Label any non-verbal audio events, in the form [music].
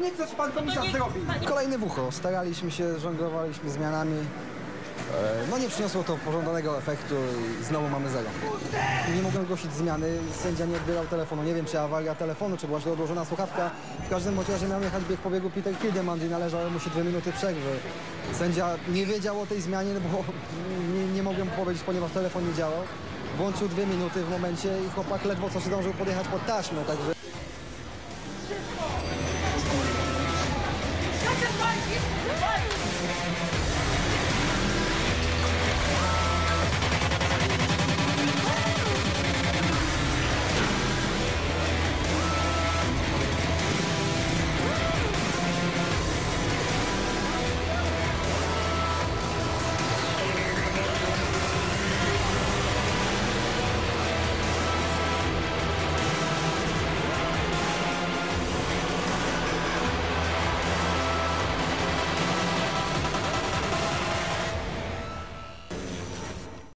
nie chce, co pan komisarz zrobi. Kolejny wucho. Staraliśmy się, żonglowaliśmy zmianami. E, No nie przyniosło to pożądanego efektu i znowu mamy zero. Nie mogłem głosić zmiany, sędzia nie odbierał telefonu. Nie wiem, czy awaria telefonu, czy była źle odłożona słuchawka. W każdym bądź razie miał jechać bieg po biegu Peter Kildemand i należały mu się dwie minuty przerwy. Sędzia nie wiedział o tej zmianie, no bo [laughs] nie, nie mogłem powiedzieć, ponieważ telefon nie działał. Włączył dwie minuty w momencie i chłopak ledwo co się zdążył podjechać pod taśmę, także... Come on,